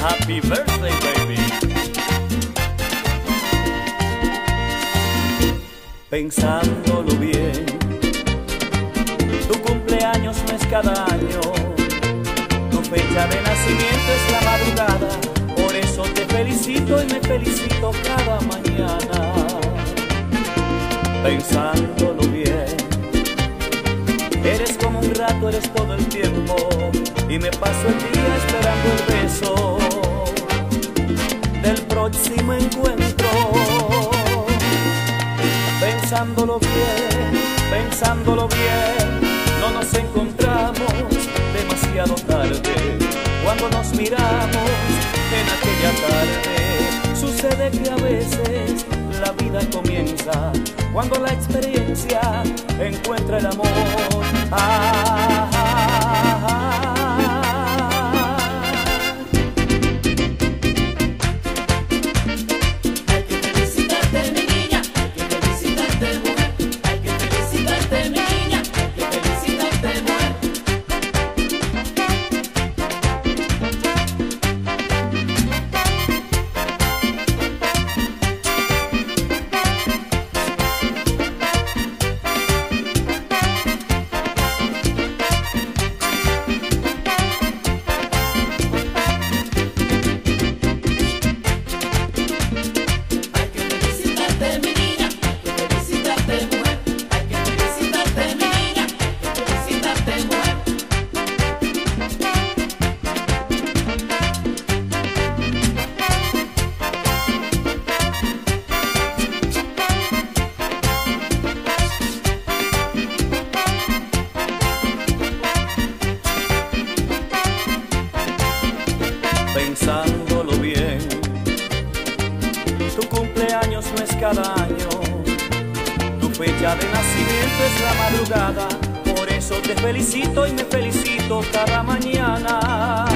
Happy birthday, baby. Pensándolo bien, tu cumpleaños no es cada año, tu fecha de nacimiento es la madrugada, por eso te felicito y me felicito cada mañana. Pensándolo bien, eres como un rato, eres todo el tiempo, y me paso el día próximo encuentro pensándolo bien, pensándolo bien, no nos encontramos demasiado tarde. Cuando nos miramos en aquella tarde, sucede que a veces la vida comienza cuando la experiencia encuentra el amor. Ah, ah, no es cada año, tu fecha de nacimiento es la madrugada, por eso te felicito y me felicito cada mañana.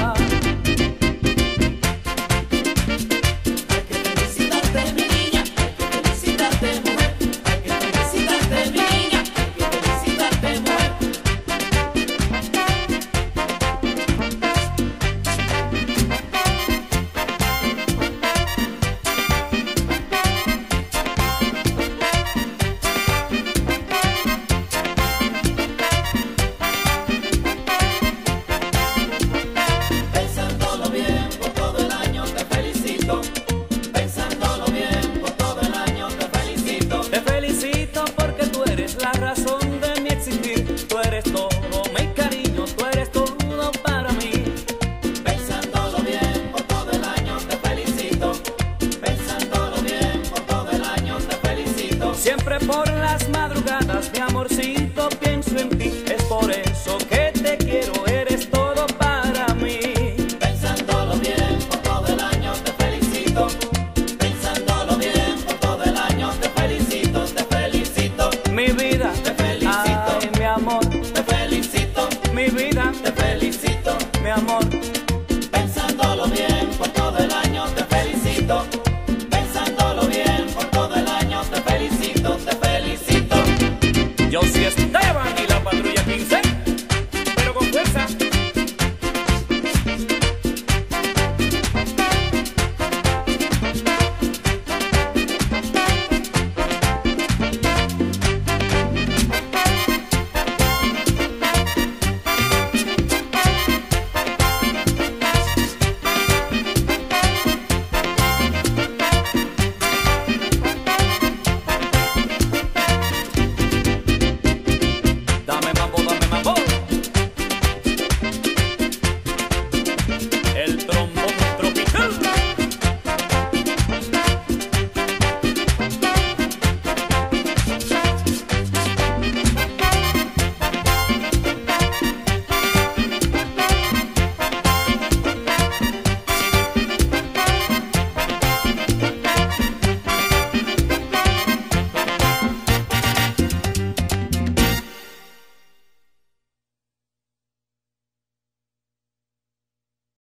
siempre por las manos.